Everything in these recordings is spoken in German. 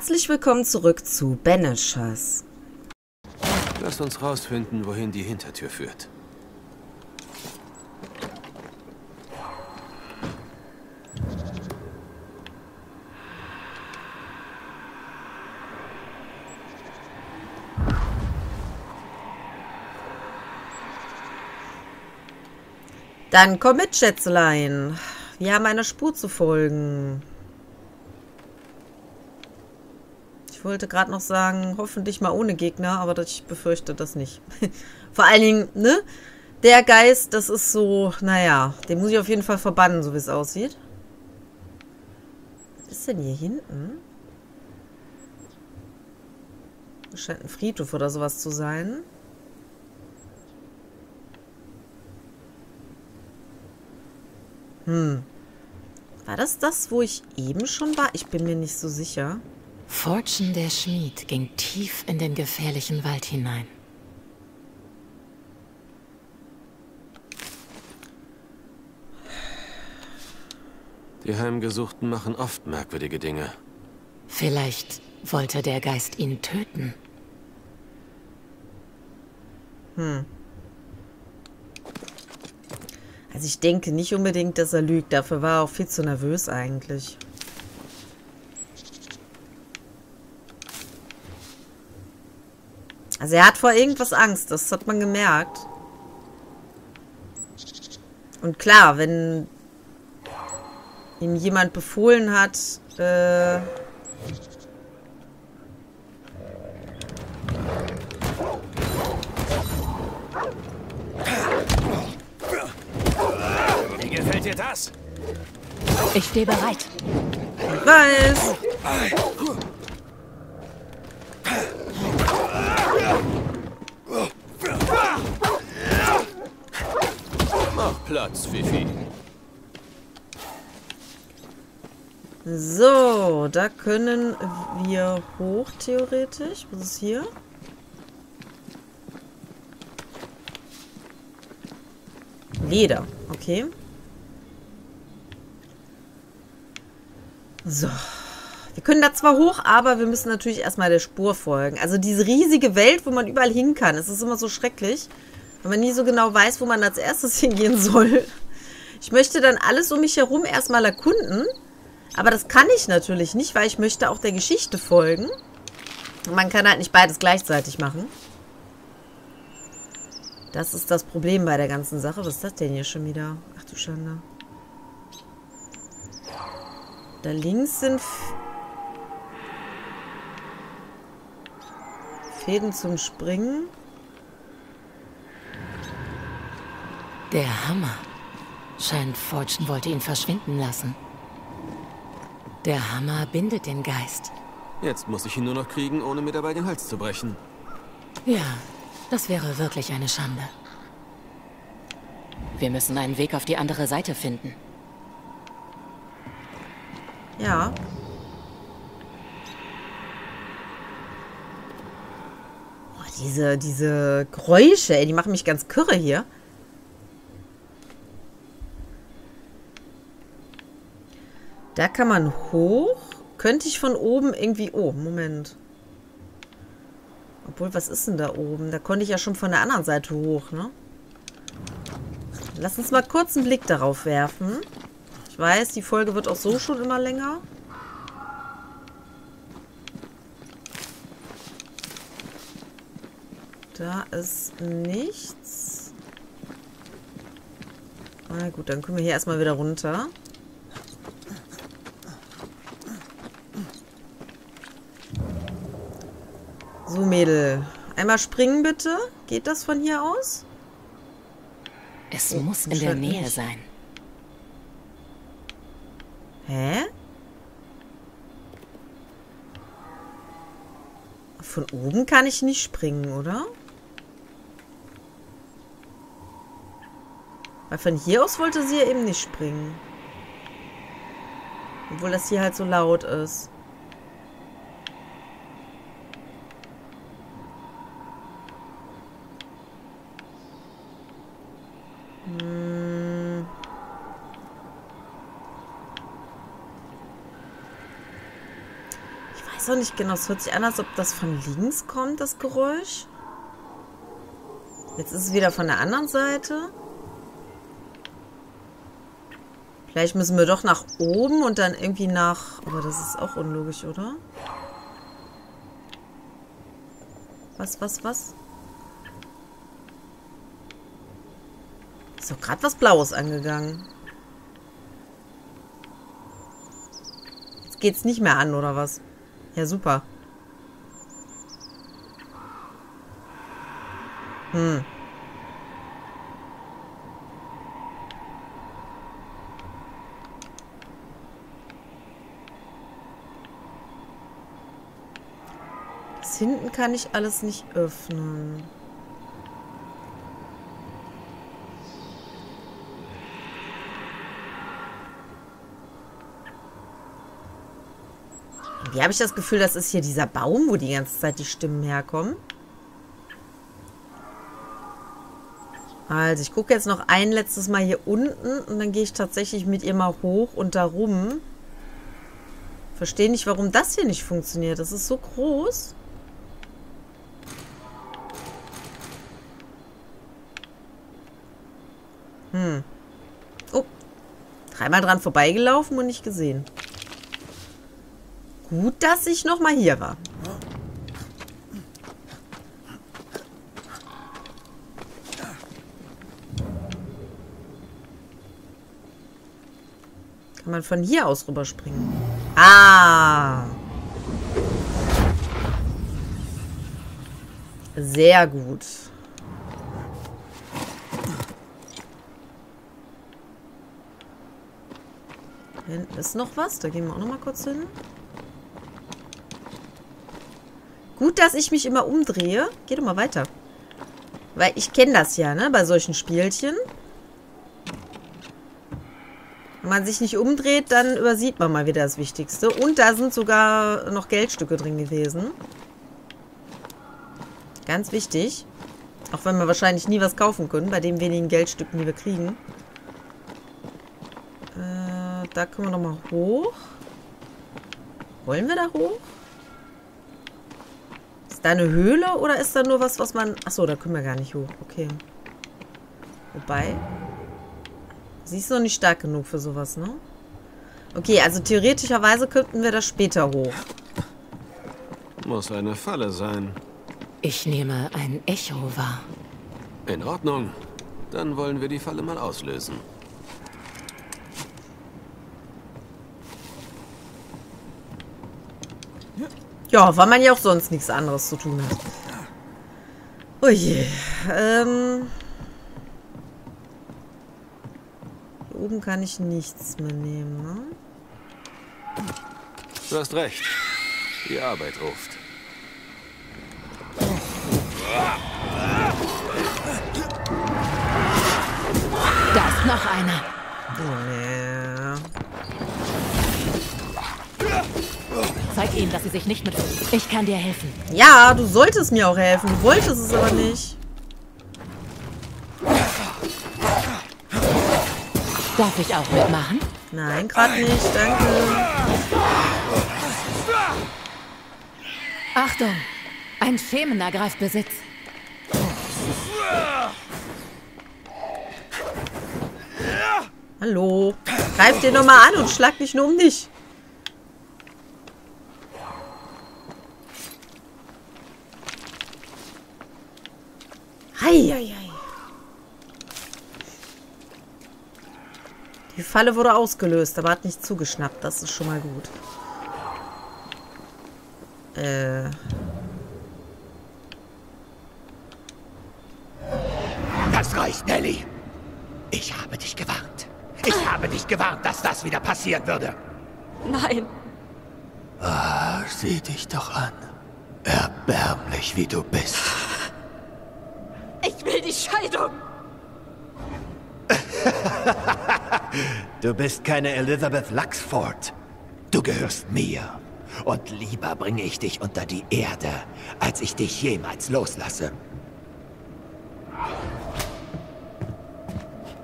Herzlich willkommen zurück zu Beneshas. Lass uns rausfinden, wohin die Hintertür führt. Dann komm mit, Schätzelein. Wir haben einer Spur zu folgen. Ich wollte gerade noch sagen, hoffentlich mal ohne Gegner, aber ich befürchte das nicht. Vor allen Dingen, ne? Der Geist, das ist so, naja, den muss ich auf jeden Fall verbannen, so wie es aussieht. Was ist denn hier hinten? Das scheint ein Friedhof oder sowas zu sein. Hm. War das das, wo ich eben schon war? Ich bin mir nicht so sicher. Fortune der Schmied ging tief in den gefährlichen Wald hinein. Die Heimgesuchten machen oft merkwürdige Dinge. Vielleicht wollte der Geist ihn töten. Hm. Also ich denke nicht unbedingt, dass er lügt. Dafür war er auch viel zu nervös eigentlich. Also er hat vor irgendwas Angst, das hat man gemerkt. Und klar, wenn ihm jemand befohlen hat, äh, Wie gefällt dir das? Ich stehe bereit. ich weiß. Fifi. So, da können wir hoch, theoretisch. Was ist hier? Leder, okay. So. Wir können da zwar hoch, aber wir müssen natürlich erstmal der Spur folgen. Also diese riesige Welt, wo man überall hin kann. Es ist immer so schrecklich, wenn man nie so genau weiß, wo man als erstes hingehen soll. Ich möchte dann alles um mich herum erstmal erkunden. Aber das kann ich natürlich nicht, weil ich möchte auch der Geschichte folgen. Und man kann halt nicht beides gleichzeitig machen. Das ist das Problem bei der ganzen Sache. Was ist das denn hier schon wieder? Ach du Schande. Da links sind F Fäden zum Springen. Der Hammer. Scheint Fortune wollte ihn verschwinden lassen. Der Hammer bindet den Geist. Jetzt muss ich ihn nur noch kriegen, ohne mir dabei den Hals zu brechen. Ja, das wäre wirklich eine Schande. Wir müssen einen Weg auf die andere Seite finden. Ja. Boah, diese, diese Geräusche, ey, die machen mich ganz kirre hier. Da kann man hoch. Könnte ich von oben irgendwie... Oh, Moment. Obwohl, was ist denn da oben? Da konnte ich ja schon von der anderen Seite hoch, ne? Lass uns mal kurz einen Blick darauf werfen. Ich weiß, die Folge wird auch so schon immer länger. Da ist nichts. Na gut, dann können wir hier erstmal wieder runter. So, Mädel. Einmal springen, bitte. Geht das von hier aus? Es muss in der Nähe nicht. sein. Hä? Von oben kann ich nicht springen, oder? Weil von hier aus wollte sie ja eben nicht springen. Obwohl das hier halt so laut ist. Auch nicht genau. Es hört sich an, als ob das von links kommt, das Geräusch. Jetzt ist es wieder von der anderen Seite. Vielleicht müssen wir doch nach oben und dann irgendwie nach... Aber das ist auch unlogisch, oder? Was, was, was? Ist doch gerade was Blaues angegangen. Jetzt geht's nicht mehr an, oder was? Ja, super. Hm. Das hinten kann ich alles nicht öffnen. Wie habe ich das Gefühl, das ist hier dieser Baum, wo die ganze Zeit die Stimmen herkommen? Also, ich gucke jetzt noch ein letztes Mal hier unten und dann gehe ich tatsächlich mit ihr mal hoch und da rum. Verstehe nicht, warum das hier nicht funktioniert. Das ist so groß. Hm. Oh. Dreimal dran vorbeigelaufen und nicht gesehen. Gut, dass ich noch mal hier war. Kann man von hier aus rüberspringen? Ah! Sehr gut. Hinten ist noch was. Da gehen wir auch noch mal kurz hin. Gut, dass ich mich immer umdrehe. Geh doch mal weiter. Weil ich kenne das ja, ne? Bei solchen Spielchen. Wenn man sich nicht umdreht, dann übersieht man mal wieder das Wichtigste. Und da sind sogar noch Geldstücke drin gewesen. Ganz wichtig. Auch wenn wir wahrscheinlich nie was kaufen können, bei den wenigen Geldstücken, die wir kriegen. Äh, da können wir nochmal hoch. Wollen wir da hoch? Ist da eine Höhle oder ist da nur was, was man... Achso, da können wir gar nicht hoch. Okay. Wobei... Sie ist noch nicht stark genug für sowas, ne? Okay, also theoretischerweise könnten wir das später hoch. Muss eine Falle sein. Ich nehme ein Echo wahr. In Ordnung. Dann wollen wir die Falle mal auslösen. Ja, weil man ja auch sonst nichts anderes zu tun hat. Oh je. Ähm. Hier oben kann ich nichts mehr nehmen, ne? Du hast recht. Die Arbeit ruft. Da ist noch einer. Nee. Zeig ihnen, dass sie sich nicht mit... Ich kann dir helfen. Ja, du solltest mir auch helfen. Du wolltest es aber nicht. Darf ich auch mitmachen? Nein, gerade nicht. Danke. Achtung! Ein Schemen greift Besitz. Hallo. Greif dir nochmal an und schlag mich nur um dich. Heieiei. Die Falle wurde ausgelöst, aber hat nicht zugeschnappt. Das ist schon mal gut. Äh. Das reicht, Nelly. Ich habe dich gewarnt. Ich habe dich gewarnt, dass das wieder passieren würde. Nein, Ah, sieh dich doch an. Erbärmlich, wie du bist. Ich will die Scheidung. Du bist keine Elizabeth Luxford. Du gehörst mir. Und lieber bringe ich dich unter die Erde, als ich dich jemals loslasse.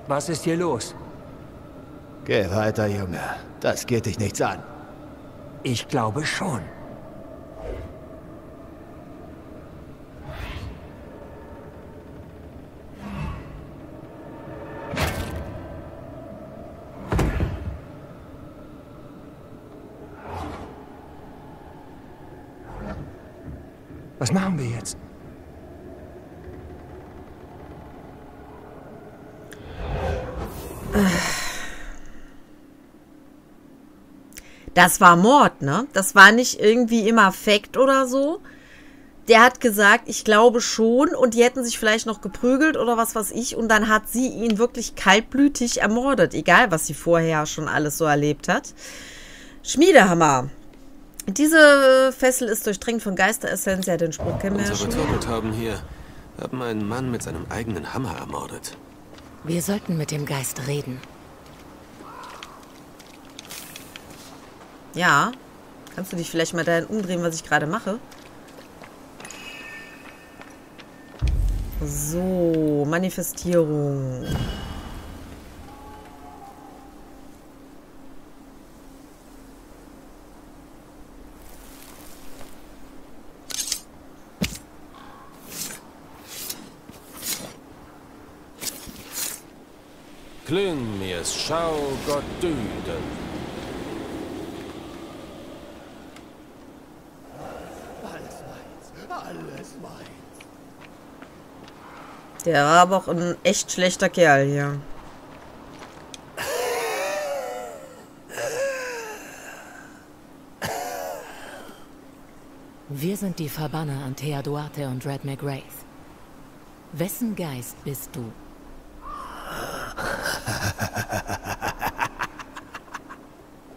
Was ist hier los? Geh weiter, Junge. Das geht dich nichts an. Ich glaube schon. Was machen wir jetzt? Das war Mord, ne? Das war nicht irgendwie im Affekt oder so. Der hat gesagt, ich glaube schon, und die hätten sich vielleicht noch geprügelt oder was weiß ich, und dann hat sie ihn wirklich kaltblütig ermordet, egal was sie vorher schon alles so erlebt hat. Schmiedehammer. Diese Fessel ist durchdrängt von Geisteressenz. Ja, den Spruch kennen wir ja Unsere schon. Turteltauben hier haben einen Mann mit seinem eigenen Hammer ermordet. Wir sollten mit dem Geist reden. Ja. Kannst du dich vielleicht mal dahin umdrehen, was ich gerade mache? So, Manifestierung. Klün mir's, schau Gott düden. Der war aber auch ein echt schlechter Kerl hier. Wir sind die Verbanner Antea Duarte und Red McGrath. Wessen Geist bist du?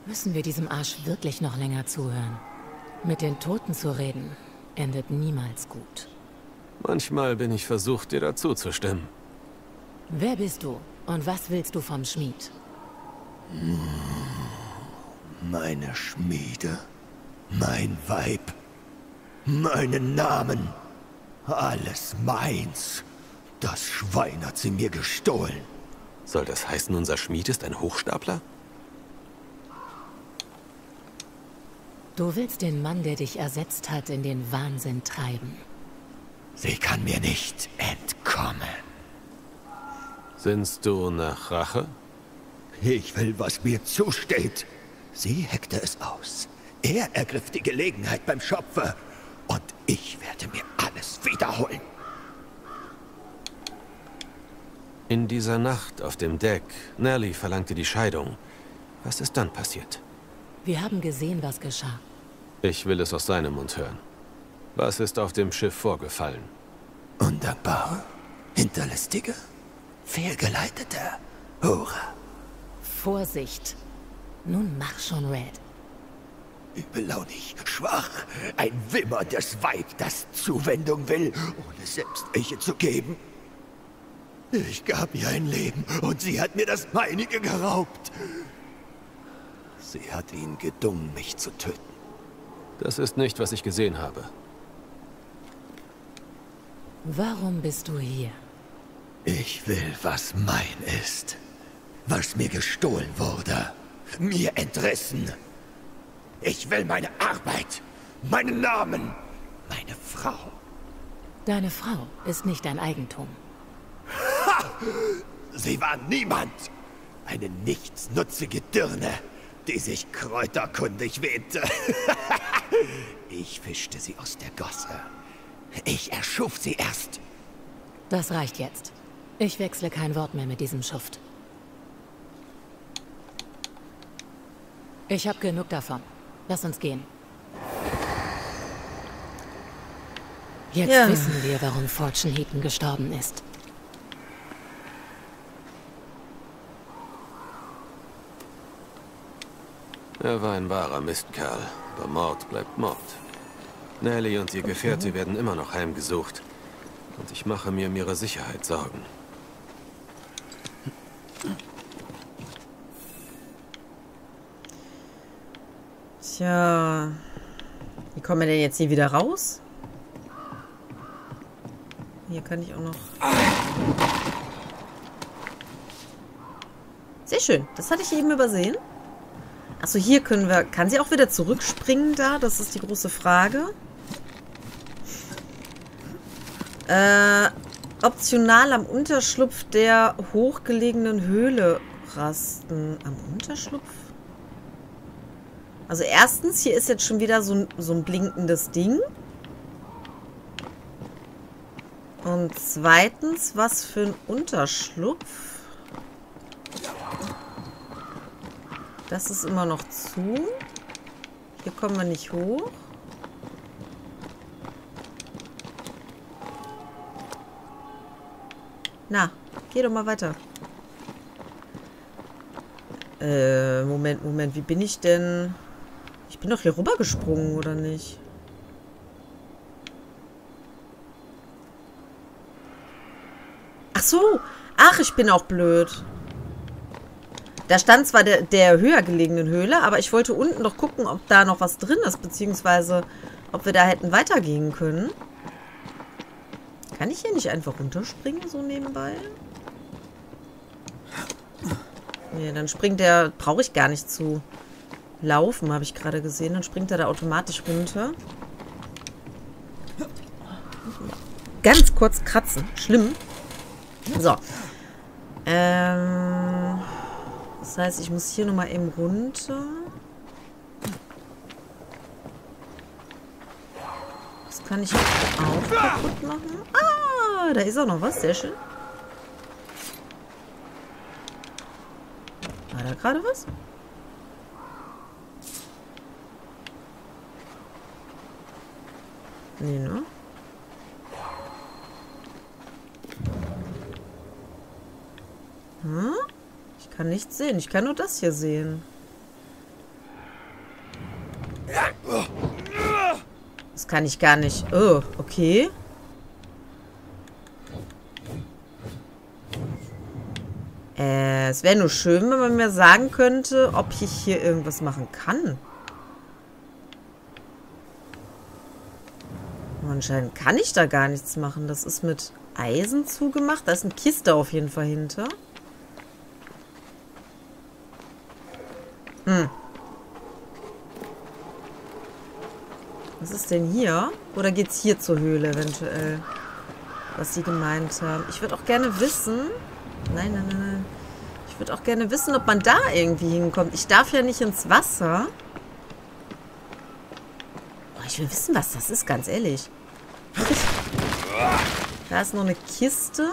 Müssen wir diesem Arsch wirklich noch länger zuhören? Mit den Toten zu reden, endet niemals gut. Manchmal bin ich versucht, dir dazu zu stimmen. Wer bist du und was willst du vom Schmied? Meine Schmiede, mein Weib, meinen Namen, alles meins. Das Schwein hat sie mir gestohlen. Soll das heißen, unser Schmied ist ein Hochstapler? Du willst den Mann, der dich ersetzt hat, in den Wahnsinn treiben. Sie kann mir nicht entkommen. Sinnst du nach Rache? Ich will, was mir zusteht. Sie heckte es aus. Er ergriff die Gelegenheit beim Schopfe. Und ich werde mir alles wiederholen. In dieser Nacht auf dem Deck, Nelly verlangte die Scheidung. Was ist dann passiert? Wir haben gesehen, was geschah. Ich will es aus seinem Mund hören. Was ist auf dem Schiff vorgefallen? Undankbare, hinterlistige, fehlgeleitete Hure. Vorsicht. Nun mach schon, Red. Übellaunig, schwach, ein wimmerndes Weib, das Zuwendung will, ohne selbst welche zu geben. Ich gab ihr ein Leben und sie hat mir das meinige geraubt. Sie hat ihn gedungen, mich zu töten. Das ist nicht, was ich gesehen habe. Warum bist du hier? Ich will, was mein ist. Was mir gestohlen wurde. Mir entrissen. Ich will meine Arbeit, meinen Namen, meine Frau. Deine Frau ist nicht dein Eigentum. Sie war niemand. Eine nichtsnutzige Dirne, die sich kräuterkundig wähnte. ich fischte sie aus der Gosse. Ich erschuf sie erst. Das reicht jetzt. Ich wechsle kein Wort mehr mit diesem Schuft. Ich habe genug davon. Lass uns gehen. Jetzt Ja. wissen wir, warum Fortune Heaton gestorben ist. Er war ein wahrer Mistkerl, aber Mord bleibt Mord. Nelly und ihr Gefährte werden immer noch heimgesucht. Und ich mache mir um ihre Sicherheit Sorgen. Tja. Wie kommen wir denn jetzt hier wieder raus? Hier kann ich auch noch... Sehr schön. Das hatte ich eben übersehen. Achso, hier können wir... Kann sie auch wieder zurückspringen da? Das ist die große Frage. Äh, optional am Unterschlupf der hochgelegenen Höhle rasten. Am Unterschlupf? Also erstens, hier ist jetzt schon wieder so ein, so ein blinkendes Ding. Und zweitens, was für ein Unterschlupf. Das ist immer noch zu. Hier kommen wir nicht hoch. Na, geh doch mal weiter. Äh, Moment, Moment, wie bin ich denn? Ich bin doch hier rübergesprungen, oder nicht? Ach so. Ach, ich bin auch blöd. Da stand zwar der, der höher gelegenen Höhle, aber ich wollte unten doch gucken, ob da noch was drin ist, beziehungsweise ob wir da hätten weitergehen können. Kann ich hier nicht einfach runterspringen, so nebenbei? Nee, dann springt der, brauche ich gar nicht zu laufen, habe ich gerade gesehen. Dann springt er da automatisch runter. Ganz kurz kratzen. Schlimm. So. Ähm, das heißt, ich muss hier nochmal eben runter. Das kann ich auch kaputt machen. Ah, da ist auch noch was. Sehr schön. War da gerade was? Nee, ne? Hm? Ich kann nichts sehen. Ich kann nur das hier sehen. Das kann ich gar nicht. Oh, okay. Es wäre nur schön, wenn man mir sagen könnte, ob ich hier irgendwas machen kann. Anscheinend kann ich da gar nichts machen. Das ist mit Eisen zugemacht. Da ist eine Kiste auf jeden Fall hinter. Hm. Was ist denn hier? Oder geht's hier zur Höhle eventuell? Was sie gemeint haben. Ich würde auch gerne wissen... Nein, nein, nein, nein. Würde auch gerne wissen, ob man da irgendwie hinkommt. Ich darf ja nicht ins Wasser. Oh, ich will wissen, was das ist, ganz ehrlich. Da ist noch eine Kiste.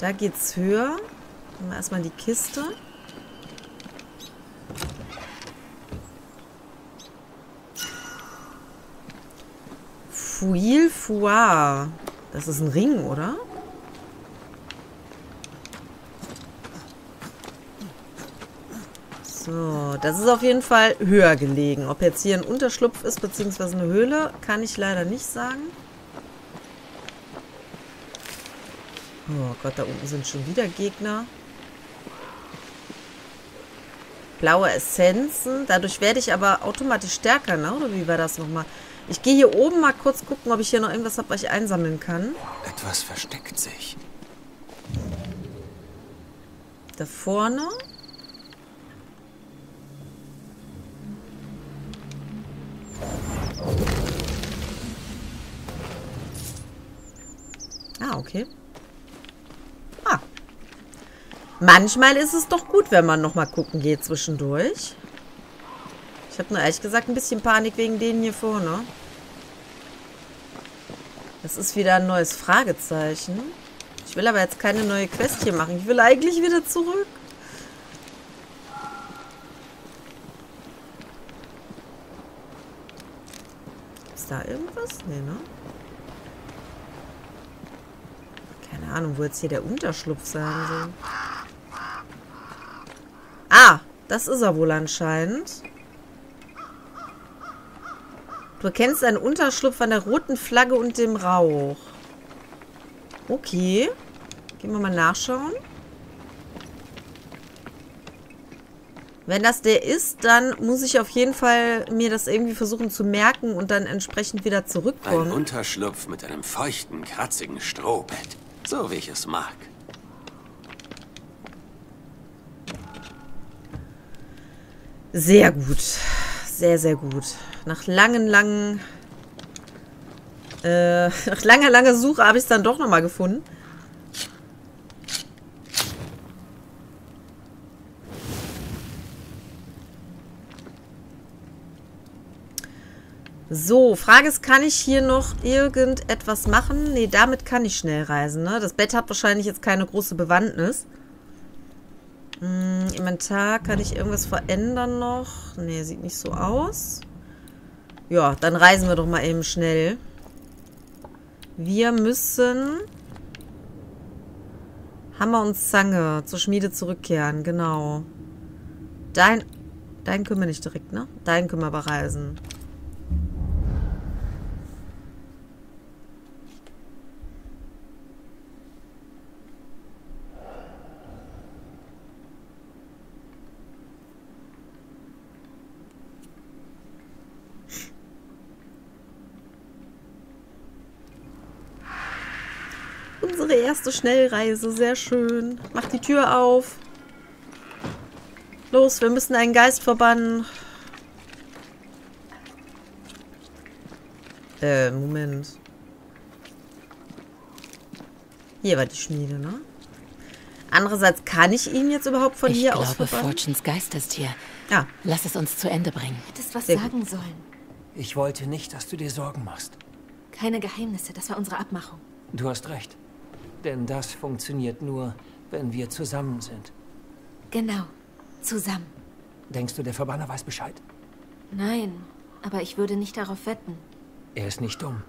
Da geht's höher. Nehmen wir erstmal die Kiste. Fuil Foire. Das ist ein Ring, oder? So, das ist auf jeden Fall höher gelegen. Ob jetzt hier ein Unterschlupf ist, beziehungsweise eine Höhle, kann ich leider nicht sagen. Oh Gott, da unten sind schon wieder Gegner. Blaue Essenzen. Dadurch werde ich aber automatisch stärker, ne? Oder wie war das nochmal? Ich gehe hier oben mal kurz gucken, ob ich hier noch irgendwas habe, was ich einsammeln kann. Etwas versteckt sich. Da vorne. Okay. Ah. Manchmal ist es doch gut, wenn man nochmal gucken geht zwischendurch. Ich habe nur ehrlich gesagt ein bisschen Panik wegen denen hier vorne. Das ist wieder ein neues Fragezeichen. Ich will aber jetzt keine neue Quest hier machen. Ich will eigentlich wieder zurück. Ist da irgendwas? Nee, ne? Ahnung, wo jetzt hier der Unterschlupf sein soll. Ah, das ist er wohl anscheinend. Du erkennst einen Unterschlupf an der roten Flagge und dem Rauch. Okay. Gehen wir mal nachschauen. Wenn das der ist, dann muss ich auf jeden Fall mir das irgendwie versuchen zu merken und dann entsprechend wieder Ein zurückkommen. Unterschlupf mit einem feuchten, kratzigen Strohbett. So wie ich es mag. Sehr gut. Sehr, sehr gut. Nach langen, langen... Äh, nach langer, langer Suche habe ich es dann doch nochmal gefunden. So, Frage ist, kann ich hier noch irgendetwas machen? Nee, damit kann ich schnell reisen, ne? Das Bett hat wahrscheinlich jetzt keine große Bewandtnis. Hm, Inventar, kann ich irgendwas verändern noch? Nee, sieht nicht so aus. Ja, dann reisen wir doch mal eben schnell. Wir müssen Hammer und Zange zur Schmiede zurückkehren, genau. Dein, dein können wir nicht direkt, ne? Dein können wir aber reisen. Unsere erste Schnellreise, sehr schön. Mach die Tür auf. Los, wir müssen einen Geist verbannen. Äh, Moment. Hier war die Schmiede, ne? Andererseits kann ich ihn jetzt überhaupt von ich hier glaube, aus verbannen? Fortunes Geist ist hier. Ja, Lass es uns zu Ende bringen. Hättest was Sehr gut. sagen sollen. Ich wollte nicht, dass du dir Sorgen machst. Keine Geheimnisse, das war unsere Abmachung. Du hast recht. Denn das funktioniert nur, wenn wir zusammen sind. Genau. Zusammen. Denkst du, der Verbanner weiß Bescheid? Nein, aber ich würde nicht darauf wetten. Er ist nicht dumm.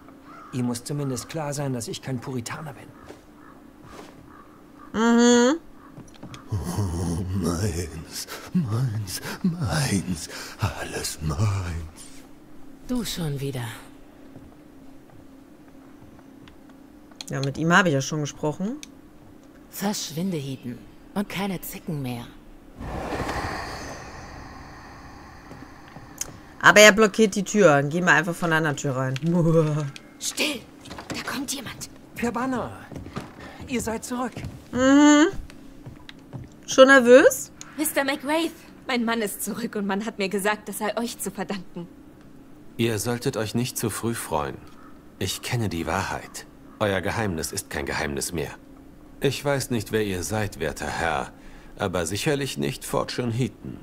Ihm muss zumindest klar sein, dass ich kein Puritaner bin. Meins, meins, meins, alles meins. Du schon wieder. Ja, mit ihm habe ich ja schon gesprochen. Verschwinde, Heaton. Und keine Zicken mehr. Aber er blockiert die Tür. Dann gehen wir einfach von der anderen Tür rein. Still! Da kommt jemand. Verbanner! Ihr seid zurück. Schon nervös? Mr. McWraith, mein Mann ist zurück und man hat mir gesagt, das sei euch zu verdanken. Ihr solltet euch nicht zu früh freuen. Ich kenne die Wahrheit. Euer Geheimnis ist kein Geheimnis mehr. Ich weiß nicht, wer ihr seid, werter Herr, aber sicherlich nicht Fortune Heaton.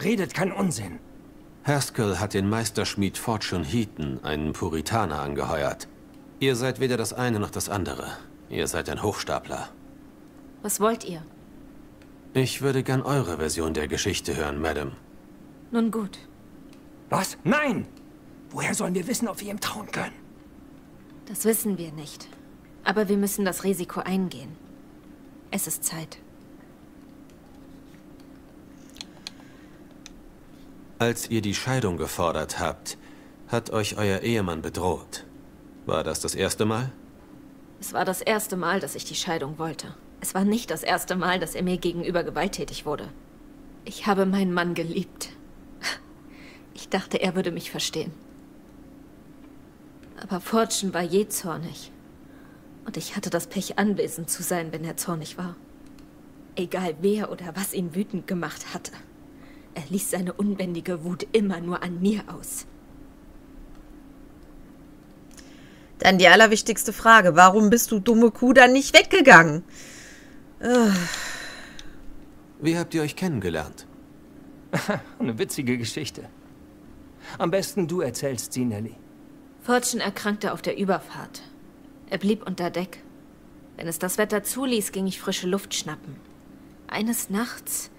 Redet kein Unsinn. Haskell hat den Meisterschmied Fortune Heaton, einen Puritaner, angeheuert. Ihr seid weder das eine noch das andere. Ihr seid ein Hochstapler. Was wollt ihr? Ich würde gern eure Version der Geschichte hören, Madame. Nun gut. Was? Nein! Woher sollen wir wissen, ob wir ihm trauen können? Das wissen wir nicht. Aber wir müssen das Risiko eingehen. Es ist Zeit. Als ihr die Scheidung gefordert habt, hat euch euer Ehemann bedroht. War das das erste Mal? Es war das erste Mal, dass ich die Scheidung wollte. Es war nicht das erste Mal, dass er mir gegenüber gewalttätig wurde. Ich habe meinen Mann geliebt. Ich dachte, er würde mich verstehen. Aber Fortune war je zornig. Und ich hatte das Pech, anwesend zu sein, wenn er zornig war. Egal wer oder was ihn wütend gemacht hatte. Er ließ seine unbändige Wut immer nur an mir aus. Dann die allerwichtigste Frage. Warum bist du dumme Kuh dann nicht weggegangen? Wie habt ihr euch kennengelernt? Eine witzige Geschichte. Am besten du erzählst sie, Nelly. Fortune erkrankte auf der Überfahrt. Er blieb unter Deck. Wenn es das Wetter zuließ, ging ich frische Luft schnappen. Eines Nachts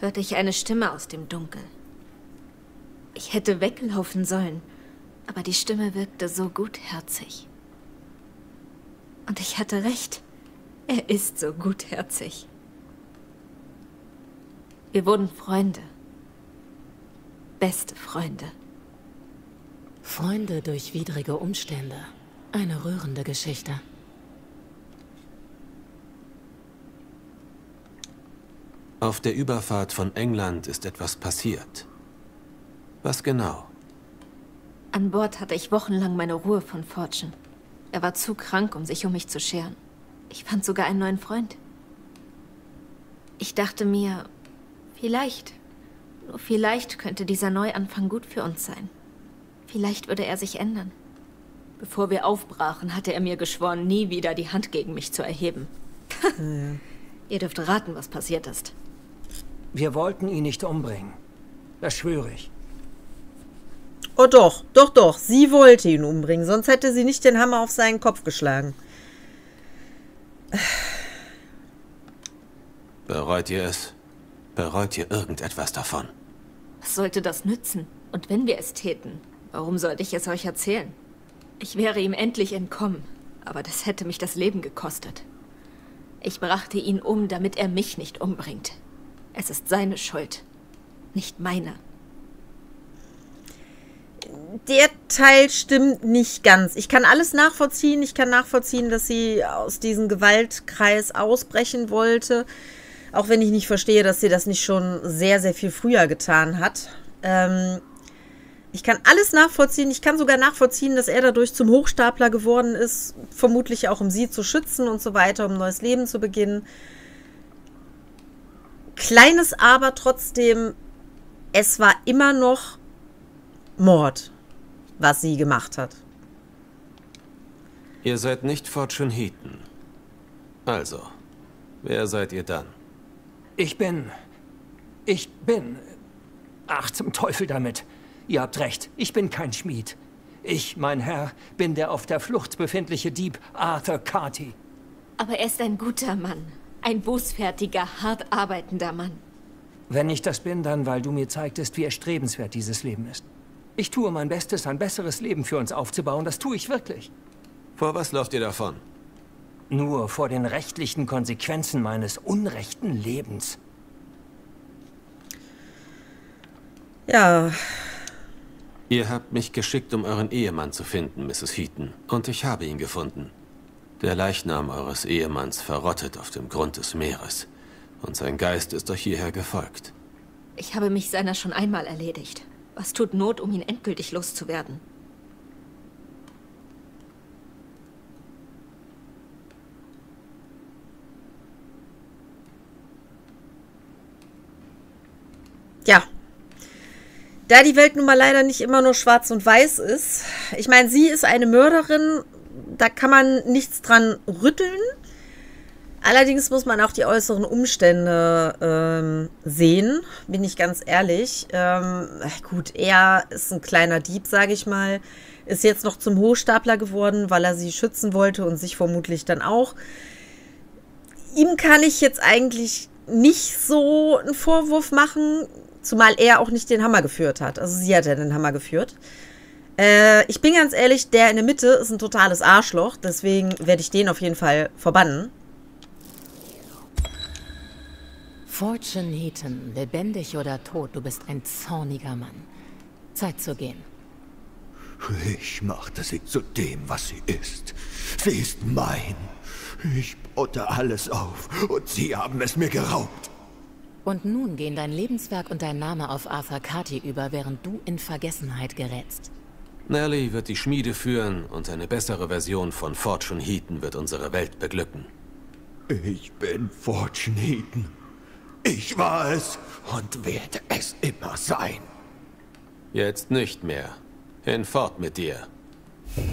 hörte ich eine Stimme aus dem Dunkel. Ich hätte weglaufen sollen, aber die Stimme wirkte so gutherzig. Und ich hatte recht. Er ist so gutherzig. Wir wurden Freunde. Beste Freunde. Freunde durch widrige Umstände. Eine rührende Geschichte. Auf der Überfahrt von England ist etwas passiert. Was genau? An Bord hatte ich wochenlang meine Ruhe von Fortune. Er war zu krank, um sich um mich zu scheren. Ich fand sogar einen neuen Freund. Ich dachte mir, vielleicht, nur vielleicht könnte dieser Neuanfang gut für uns sein. Vielleicht würde er sich ändern. Bevor wir aufbrachen, hatte er mir geschworen, nie wieder die Hand gegen mich zu erheben. Ihr dürft raten, was passiert ist. Wir wollten ihn nicht umbringen. Das schwöre ich. Oh doch, doch, doch. Sie wollte ihn umbringen, sonst hätte sie nicht den Hammer auf seinen Kopf geschlagen. Bereut ihr es? Bereut ihr irgendetwas davon? Was sollte das nützen? Und wenn wir es täten, warum sollte ich es euch erzählen? Ich wäre ihm endlich entkommen, aber das hätte mich das Leben gekostet. Ich brachte ihn um, damit er mich nicht umbringt. Es ist seine Schuld, nicht meine. Der Teil stimmt nicht ganz. Ich kann alles nachvollziehen. Ich kann nachvollziehen, dass sie aus diesem Gewaltkreis ausbrechen wollte. Auch wenn ich nicht verstehe, dass sie das nicht schon sehr, sehr viel früher getan hat. Ähm, ich kann alles nachvollziehen. Ich kann sogar nachvollziehen, dass er dadurch zum Hochstapler geworden ist. Vermutlich auch, um sie zu schützen und so weiter, um ein neues Leben zu beginnen. Kleines Aber trotzdem, es war immer noch Mord, was sie gemacht hat. Ihr seid nicht Fortune Heaton. Also, wer seid ihr dann? Ich bin... Ich bin... Ach, zum Teufel damit. Ihr habt recht, ich bin kein Schmied. Ich, mein Herr, bin der auf der Flucht befindliche Dieb Arthur Carty. Aber er ist ein guter Mann. Ein bußfertiger, hart arbeitender Mann. Wenn ich das bin, dann weil du mir zeigtest, wie erstrebenswert dieses Leben ist. Ich tue mein Bestes, ein besseres Leben für uns aufzubauen. Das tue ich wirklich. Vor was lauft ihr davon? Nur vor den rechtlichen Konsequenzen meines unrechten Lebens. Ja, Ihr habt mich geschickt, um euren Ehemann zu finden, Mrs. Heaton. Und ich habe ihn gefunden. Der Leichnam eures Ehemanns verrottet auf dem Grund des Meeres. Und sein Geist ist euch hierher gefolgt. Ich habe mich seiner schon einmal erledigt. Was tut Not, um ihn endgültig loszuwerden? ja. Da die Welt nun mal leider nicht immer nur schwarz und weiß ist. Ich meine, sie ist eine Mörderin. Da kann man nichts dran rütteln. Allerdings muss man auch die äußeren Umstände ähm, sehen, bin ich ganz ehrlich. Ähm, gut, er ist ein kleiner Dieb, sage ich mal. Ist jetzt noch zum Hochstapler geworden, weil er sie schützen wollte und sich vermutlich dann auch. Ihm kann ich jetzt eigentlich nicht so einen Vorwurf machen, zumal er auch nicht den Hammer geführt hat. Also sie hat ja den Hammer geführt. Äh, ich bin ganz ehrlich, der in der Mitte ist ein totales Arschloch, deswegen werde ich den auf jeden Fall verbannen. Fortune Heaton, lebendig oder tot, du bist ein zorniger Mann. Zeit zu gehen. Ich machte sie zu dem, was sie ist. Sie ist mein. Ich baute alles auf und sie haben es mir geraubt. Und nun gehen dein Lebenswerk und dein Name auf Arthur Carty über, während du in Vergessenheit gerätst. Nelly wird die Schmiede führen und eine bessere Version von Fortune Heaton wird unsere Welt beglücken. Ich bin Fortune Heaton. Ich war es und werde es immer sein. Jetzt nicht mehr. Hinfort mit dir. Ich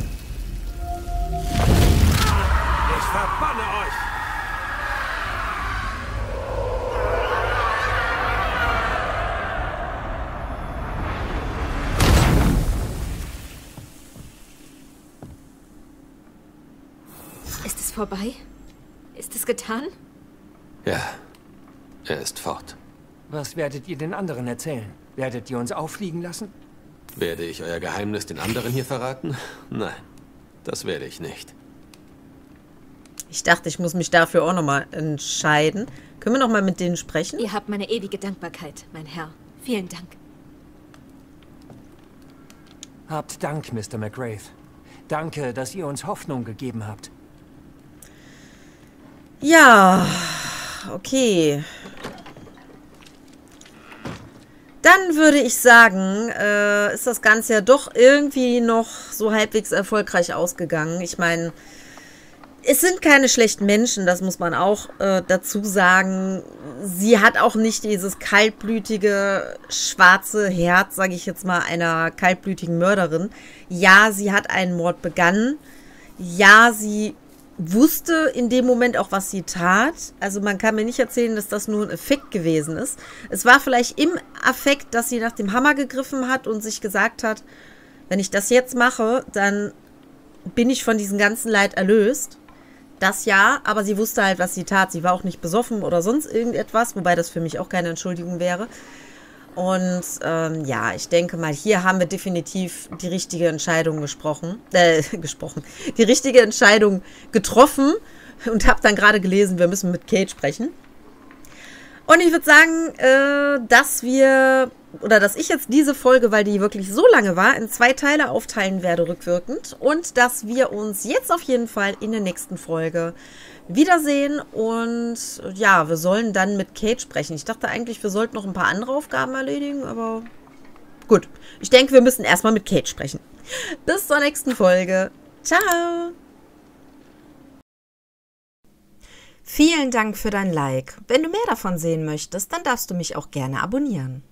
verbanne euch! Vorbei? Ist es getan? Ja, er ist fort. Was werdet ihr den anderen erzählen? Werdet ihr uns auffliegen lassen? Werde ich euer Geheimnis den anderen hier verraten? Nein, das werde ich nicht. Ich dachte, ich muss mich dafür auch nochmal entscheiden. Können wir nochmal mit denen sprechen? Ihr habt meine ewige Dankbarkeit, mein Herr. Vielen Dank. Habt Dank, Mr. McGrath. Danke, dass ihr uns Hoffnung gegeben habt. Ja, okay. Dann würde ich sagen, äh, ist das Ganze ja doch irgendwie noch so halbwegs erfolgreich ausgegangen. Ich meine, es sind keine schlechten Menschen, das muss man auch äh, dazu sagen. Sie hat auch nicht dieses kaltblütige, schwarze Herz, sage ich jetzt mal, einer kaltblütigen Mörderin. Ja, sie hat einen Mord begangen. Ja, sie wusste in dem Moment auch, was sie tat. Also man kann mir nicht erzählen, dass das nur ein Effekt gewesen ist. Es war vielleicht im Affekt, dass sie nach dem Hammer gegriffen hat und sich gesagt hat, wenn ich das jetzt mache, dann bin ich von diesem ganzen Leid erlöst. Das ja, aber sie wusste halt, was sie tat. Sie war auch nicht besoffen oder sonst irgendetwas, wobei das für mich auch keine Entschuldigung wäre. Und ähm, ja, ich denke mal, hier haben wir definitiv die richtige Entscheidung gesprochen, äh, gesprochen, die richtige Entscheidung getroffen und habe dann gerade gelesen, wir müssen mit Kate sprechen. Und ich würde sagen, äh, dass wir oder dass ich jetzt diese Folge, weil die wirklich so lange war, in zwei Teile aufteilen werde rückwirkend und dass wir uns jetzt auf jeden Fall in der nächsten Folge wiedersehen und ja, wir sollen dann mit Kate sprechen. Ich dachte eigentlich, wir sollten noch ein paar andere Aufgaben erledigen, aber gut. Ich denke, wir müssen erstmal mit Kate sprechen. Bis zur nächsten Folge. Ciao! Vielen Dank für dein Like. Wenn du mehr davon sehen möchtest, dann darfst du mich auch gerne abonnieren.